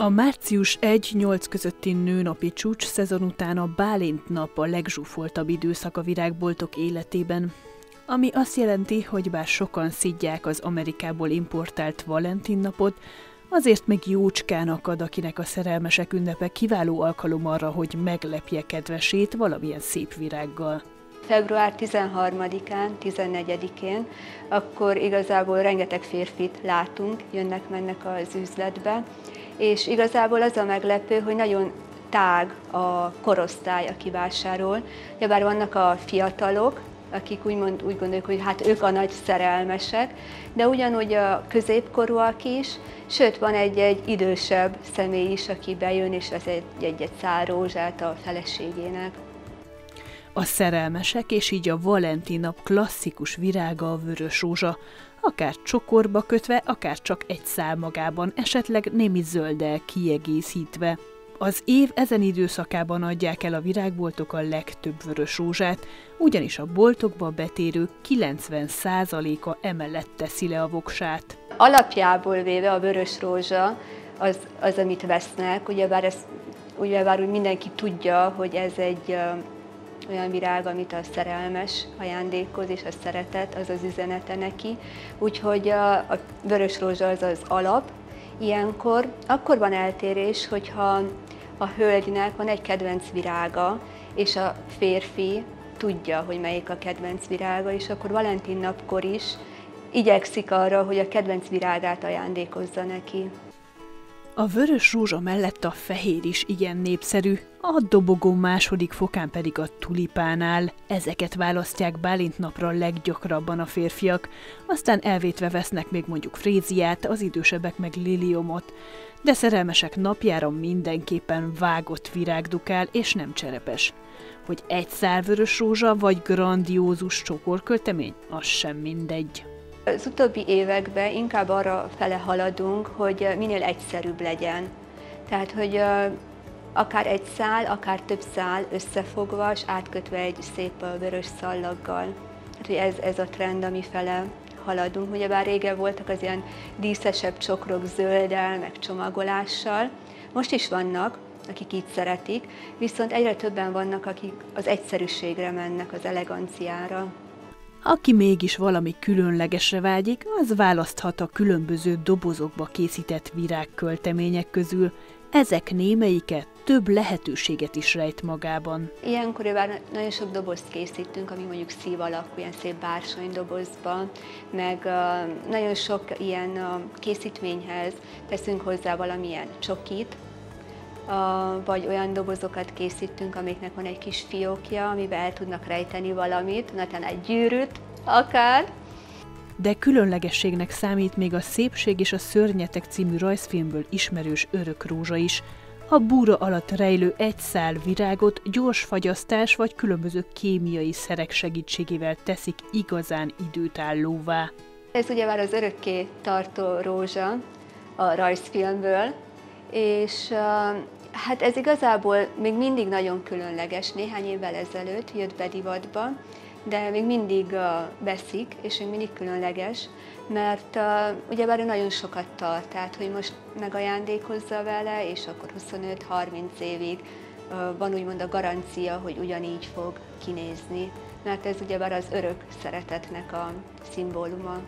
A március 1-8 közötti nőnapi csúcs szezon után a Bálint nap a legzsúfoltabb időszak a virágboltok életében, ami azt jelenti, hogy bár sokan szidják az Amerikából importált Valentin napot, azért még jócskán akad, akinek a szerelmesek ünnepe kiváló alkalom arra, hogy meglepje kedvesét valamilyen szép virággal február 13-án, 14-én, akkor igazából rengeteg férfit látunk, jönnek-mennek az üzletbe, és igazából az a meglepő, hogy nagyon tág a korosztály, aki vásárol. Ja, bár vannak a fiatalok, akik úgymond úgy gondolják, hogy hát ők a nagy szerelmesek, de ugyanúgy a középkorúak is, sőt van egy-egy idősebb személy is, aki bejön és vesz egy-egy szál rózsát a feleségének. A szerelmesek és így a Valentin nap klasszikus virága a vörös rózsa, akár csokorba kötve, akár csak egy szál magában, esetleg némi zölddel kiegészítve. Az év ezen időszakában adják el a virágboltok a legtöbb vörös rózsát, ugyanis a boltokba betérő 90%-a emellett teszi le a voksát. Alapjából véve a vörös rózsa az, az amit vesznek, ugyebár, ez, ugyebár úgy mindenki tudja, hogy ez egy olyan virág, amit a szerelmes ajándékoz, és a szeretet, az az üzenete neki. Úgyhogy a, a vörös rózsa az az alap ilyenkor. Akkor van eltérés, hogyha a hölgynek van egy kedvenc virága, és a férfi tudja, hogy melyik a kedvenc virága, és akkor Valentin napkor is igyekszik arra, hogy a kedvenc virágát ajándékozza neki. A vörös rózsa mellett a fehér is igen népszerű, a dobogó második fokán pedig a tulipánál. Ezeket választják Bálint napra leggyakrabban a férfiak, aztán elvétve vesznek még mondjuk fréziát, az idősebbek meg liliomot. De szerelmesek napjára mindenképpen vágott virág dukál, és nem cserepes. Hogy egy szálvörös rózsa vagy grandiózus csokorköltemény, az sem mindegy. Az utóbbi években inkább arra fele haladunk, hogy minél egyszerűbb legyen. Tehát, hogy akár egy szál, akár több szál összefogva, és átkötve egy szép vörös szallaggal. Hát, hogy ez, ez a trend, ami fele haladunk. Ugye bár régen voltak az ilyen díszesebb csokrok zölddel, meg csomagolással, most is vannak, akik így szeretik, viszont egyre többen vannak, akik az egyszerűségre mennek, az eleganciára. Aki mégis valami különlegesre vágyik, az választhat a különböző dobozokba készített virágköltemények közül, ezek némelyiket több lehetőséget is rejt magában. Ilyenkor már nagyon sok dobozt készítünk, ami mondjuk szív alakú, ilyen szép bársony dobozba, meg nagyon sok ilyen készítményhez teszünk hozzá valamilyen csokit, vagy olyan dobozokat készítünk, amiknek van egy kis fiókja, amiben el tudnak rejteni valamit, netán egy gyűrűt akár, de különlegességnek számít még a Szépség és a Szörnyetek című rajzfilmből ismerős örök rózsa is. A búra alatt rejlő egy szál virágot gyors fagyasztás vagy különböző kémiai szerek segítségével teszik igazán időtállóvá. Ez ugye már az örökké tartó rózsa a rajzfilmből, és hát ez igazából még mindig nagyon különleges. Néhány évvel ezelőtt jött be divatba, de még mindig veszik, és még mindig különleges, mert ugyebár nagyon sokat tart, tehát hogy most megajándékozza vele, és akkor 25-30 évig van úgymond a garancia, hogy ugyanígy fog kinézni, mert ez ugyebár az örök szeretetnek a szimbóluma.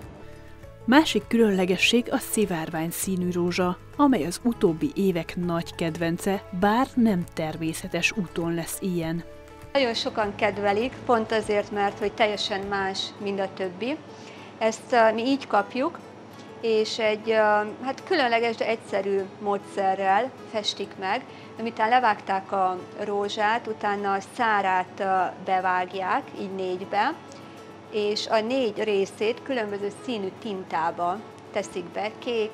Másik különlegesség a szivárvány színű rózsa, amely az utóbbi évek nagy kedvence, bár nem természetes úton lesz ilyen. Nagyon sokan kedvelik, pont azért, mert hogy teljesen más, mint a többi. Ezt uh, mi így kapjuk, és egy uh, hát különleges, de egyszerű módszerrel festik meg. Amitán levágták a rózsát, utána a szárát uh, bevágják, így négybe, és a négy részét különböző színű tintába teszik be, kék,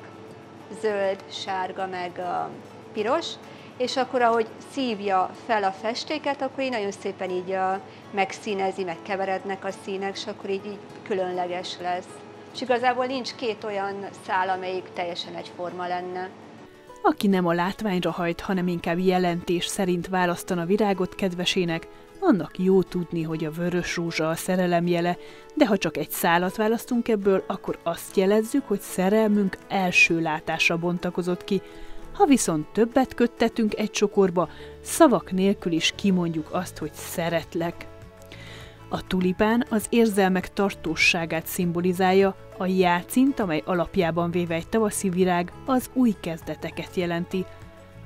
zöld, sárga, meg piros, és akkor ahogy szívja fel a festéket, akkor így nagyon szépen így a, megszínezi, megkeverednek a színek, és akkor így, így különleges lesz. És igazából nincs két olyan szál, amelyik teljesen egyforma lenne. Aki nem a látványra hajt, hanem inkább jelentés szerint választana virágot kedvesének, annak jó tudni, hogy a vörös rózsa a szerelem jele, de ha csak egy szálat választunk ebből, akkor azt jelezzük, hogy szerelmünk első látásra bontakozott ki, Ha viszont többet köttetünk egy csokorba, szavak nélkül is kimondjuk azt, hogy szeretlek. A tulipán az érzelmek tartósságát szimbolizálja, a jácint, amely alapjában véve egy tavaszi virág, az új kezdeteket jelenti.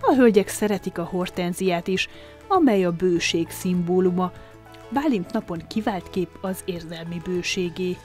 A hölgyek szeretik a hortenziát is, amely a bőség szimbóluma. Bálint napon kivált kép az érzelmi bőségé.